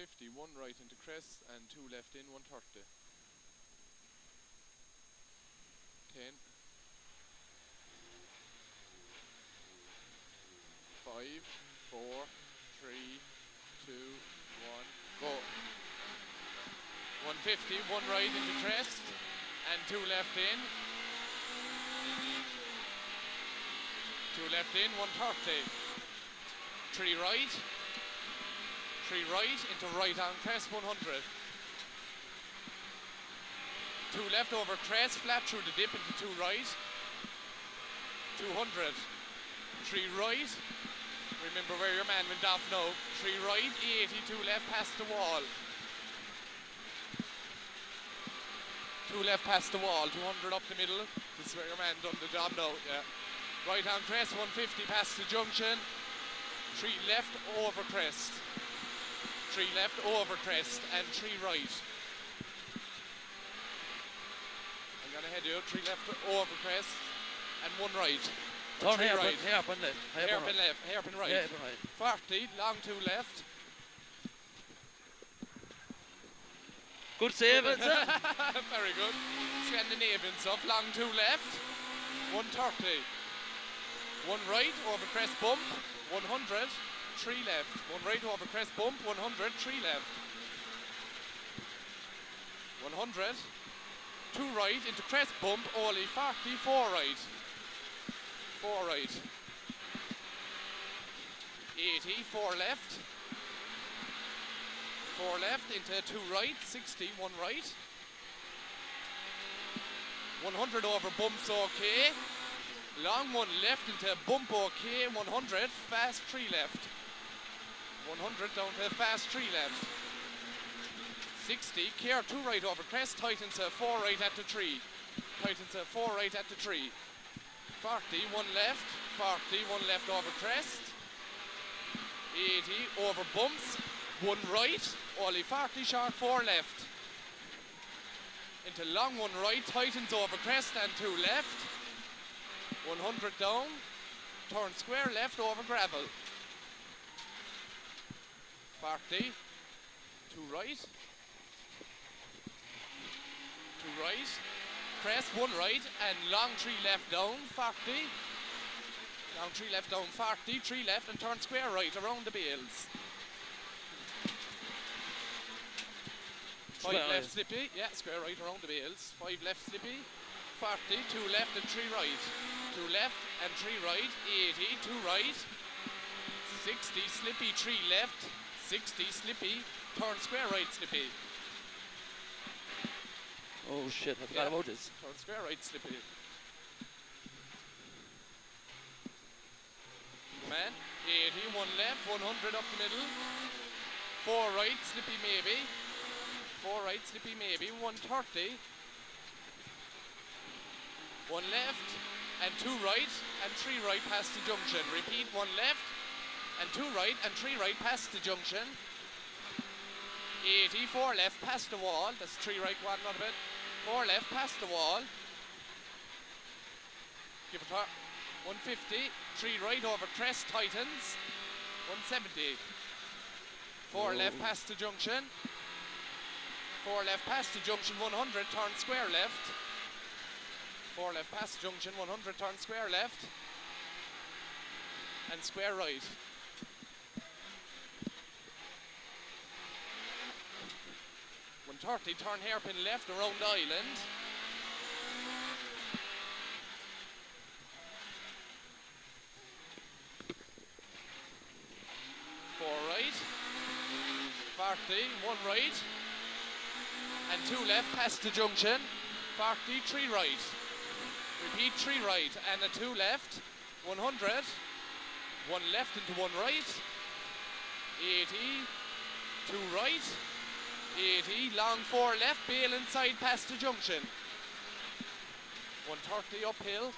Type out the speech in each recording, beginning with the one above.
150, one right into crest and two left in, 130. 10. 5, 4, 3, 2, 1, go. 150, one right into crest and two left in. Two left in, 130. Three right. Three right into right on crest, 100. Two left over crest, flat through the dip into two right. 200. Three right. Remember where your man went off now. Three right, 80, two left past the wall. Two left past the wall, 200 up the middle. This is where your man done the job now, yeah. Right on crest, 150 past the junction. Three left over crest. Three left over crest and three right. I'm gonna head you, three left over crest and one right. Turn Three hairpin, right. hairpin left. Hairpin left, hairpin right. Hairpin right. 40, long two left. Good save, it. Very good. Scandinavian stuff. Long two left. 130. One right over crest bump. 100. Three left. One right over crest bump. 100. Three left. 100. Two right into crest bump. Only 40. Four right. Four right. 80. Four left. Four left into two right, 60, one right. 100 over bumps okay. Long one left into bump okay, 100, fast three left. 100 down to fast three left. 60, care two right over crest, tightens a four right at the tree. Tightens a four right at the tree. 40, one left, 40, one left over crest. 80 over bumps, one right, only 40 short, four left. Into long one right, tightens over crest and two left. 100 down, turn square left over gravel. 40, two right. Two right, crest one right and long three left down, 40. Long three left down, 40, three left and turn square right around the bales. Five left right. slippy, yeah, square right around the bales. Five left slippy, 40, two left and three right. Two left and three right, 80, two right. 60, slippy, three left. 60, slippy, turn square right, slippy. Oh shit, I forgot Yeah. about this. Turn square right, slippy. Man, 80, one left, 100 up the middle. Four right, slippy maybe. Four right, slippy maybe. 130. One left and two right and three right past the junction. Repeat, one left and two right and three right past the junction. 84 left past the wall. That's three right, one not a bit. Four left past the wall. Give it her. 150, three right over crest, tightens. 170. Four left Oh. past the junction. Four left past the junction, 100, turn square left. Four left past the junction, 100, turn square left. And square right. One thirty, turn hairpin left around island. Four right. 40, one right. And two left past the junction. 40, three right. Repeat, three right. And a two left. 100. One left into one right. 80. Two right. 80. Long four left. Bale inside past the junction. 130 uphill.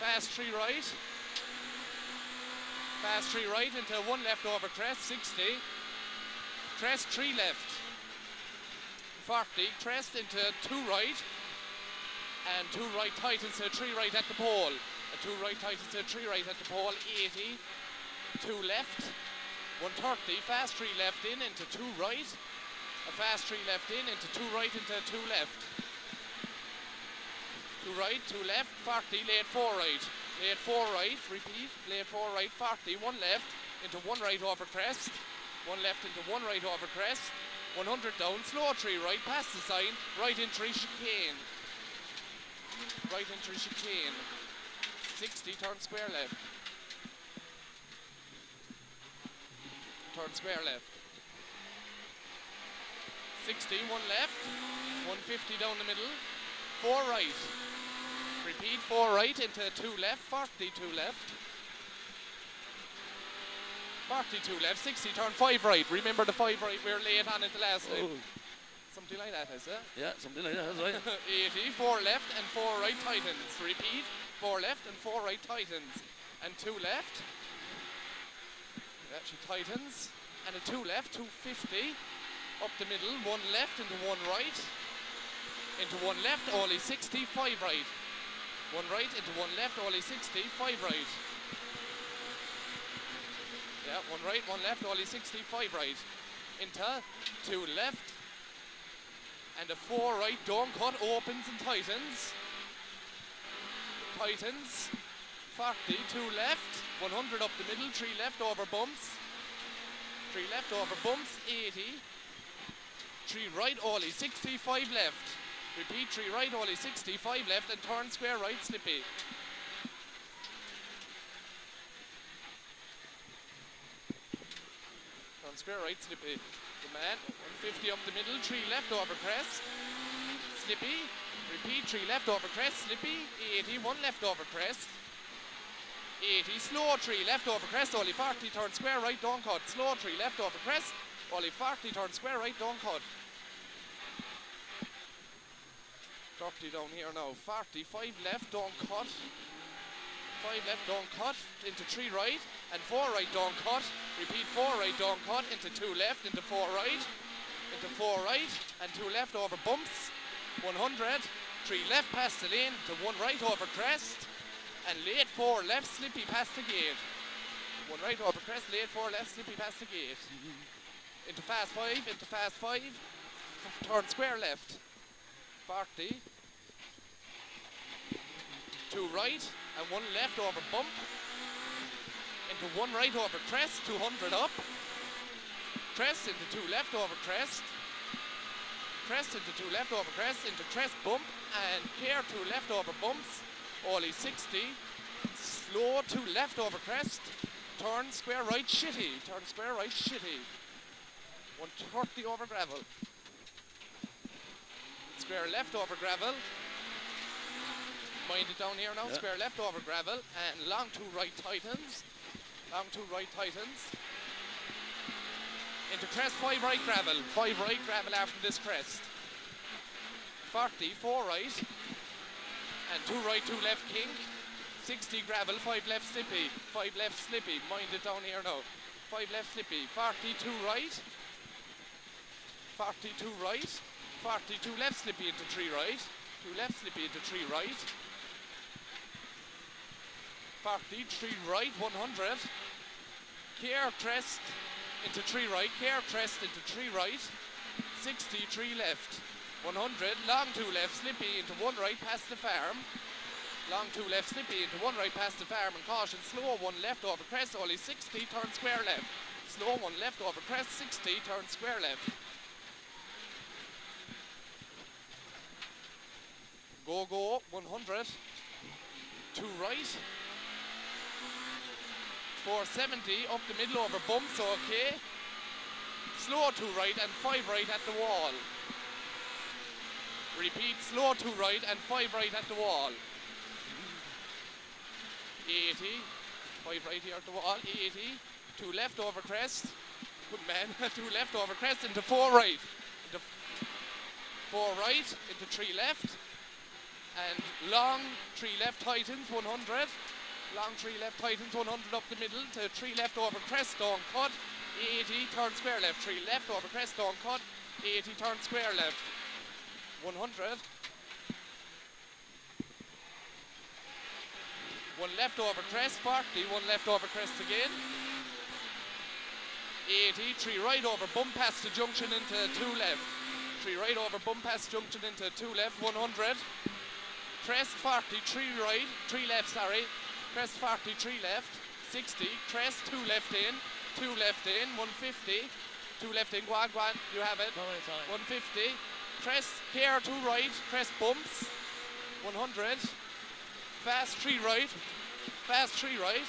Fast three right. Fast three right into one left over crest, 60. Crest three left. 40. Crest into two right. And two right tightens to three right at the pole. A two right tightens to three right at the pole, 80. Two left. 130, fast three left in into two right. A fast three left in into two right into two left. Two right, two left, 40, late four right. Late four right, repeat, late four right, 40, one left, into one right over crest. One left into one right over crest. 100 down, slow three right, past the sign, right into chicane. Right into chicane. 60, turn square left. Square left. 60, one left. 150 down the middle. Four right. Repeat, four right into two left. 40, two left. 42 left, 60, turn five right. Remember the five right we were late on it the last time. Oh, Something like that, is it? yeah, something like that, that's right. 80, four left and four right tightens. Repeat, four left and four right tightens. And two left. Actually tightens. And a two left, 250. Up the middle, one left into one right. Into one left, only 60, five right. One right into one left, only 60, five right. Yeah, one right, one left, only 60, five right. Into two left, and a four right don't cut opens and tightens tightens 40 two left 100 up the middle three left over bumps three left over bumps 80 three right only 65 left repeat three right only 65 left and turn square right slippy turn square right slippy the man 150 up the middle three left over crest Slippy. Repeat, three left over crest, Slippy. 80, one left over crest. 80, slow three left over crest, only 40, turn square right, don't cut. Slow three left over crest, only 40, turn square right, don't cut. 30 down here now, 40, five left, don't cut. Five left, don't cut, into three right, and four right, don't cut. Repeat, four right, don't cut, into two left, into four right, into four right, and two left over bumps. 100, three left past the lane, to one right over crest, and late four left, slippy past the gate. One right over crest, late four left, slippy past the gate. Into fast five, into fast five, turn square left. 40. Two right, and one left over bump. Into one right over crest, 200 up. Crest into two left over crest crest into two left over crest into crest bump and care two left over bumps only 60 slow two left over crest turn square right shitty turn square right shitty 130 over gravel square left over gravel mind it down here now Yeah. square left over gravel and long two right tightens. long two right tightens. into crest, five right gravel. Five right gravel after this crest. 40, four right. And two right, two left kink. 60 gravel, five left slippy. Five left slippy. Mind it down here now. Five left slippy. 42 right. 42 right. 42 left slippy into three right. Two left slippy into three right. 40, three right, 100. Care crest into three right, care crest into three right, 60, three left, 100, long two left, slippy into one right past the farm, long two left, slippy into one right past the farm, and caution, slow one left over crest, only 60, turn square left, slow one left over crest, 60, turn square left. Go, go, 100, two right, 470 up the middle over bumps, okay. Slow two right and five right at the wall. Repeat, slow two right and five right at the wall. 80, five right here at the wall, 80, two left over crest. Good man, two left over crest into four right. Into four right, into three left. And long three left tightens, 100. Long three left tightens, 100 up the middle to three left over crest, don't cut. 80, turn square left, three left over crest, don't cut. 80, turn square left. 100. One left over crest, 40, one left over crest again. 80, three right over, bump past the junction into two left. Three right over, bump past junction into two left, 100. Crest 40, three right, three left, sorry. Crest 40, three left, 60. Crest, two left in, two left in, 150. Two left in, go on, go on, you have it. No, it's all right. 150. Crest, here, two right, crest bumps. 100. Fast three right, fast three right.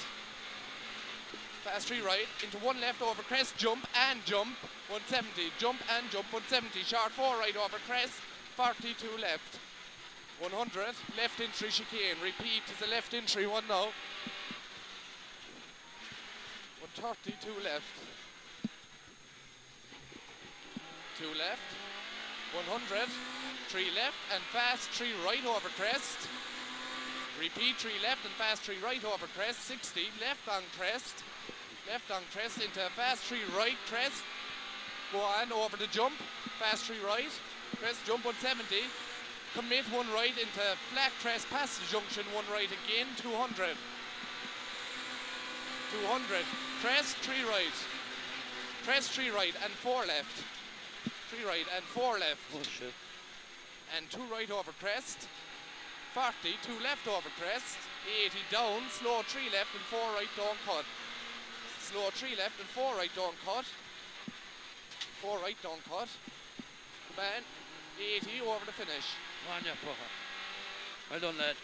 Fast three right, into one left over crest, jump and jump, 170. Jump and jump, 170. Short four right over crest, 42 left. 100, left entry chicane. Repeat, is a left entry one now. 132 left. Two left. 100, three left and fast three right over crest. Repeat three left and fast three right over crest. 60, left on crest. Left on crest into fast three right crest. Go on over the jump. Fast three right. Crest jump 170. Commit one right into flat crest past junction. One right again. 200. 200. Crest three right. Crest three right and four left. Three right and four left Oh shit. and two right over crest. 40, two left over crest. 80 down, slow three left and four right down cut. Slow three left and four right down cut. Four right down cut. Come on. 80 over the finish. Come on, you fucker. Well done, lad.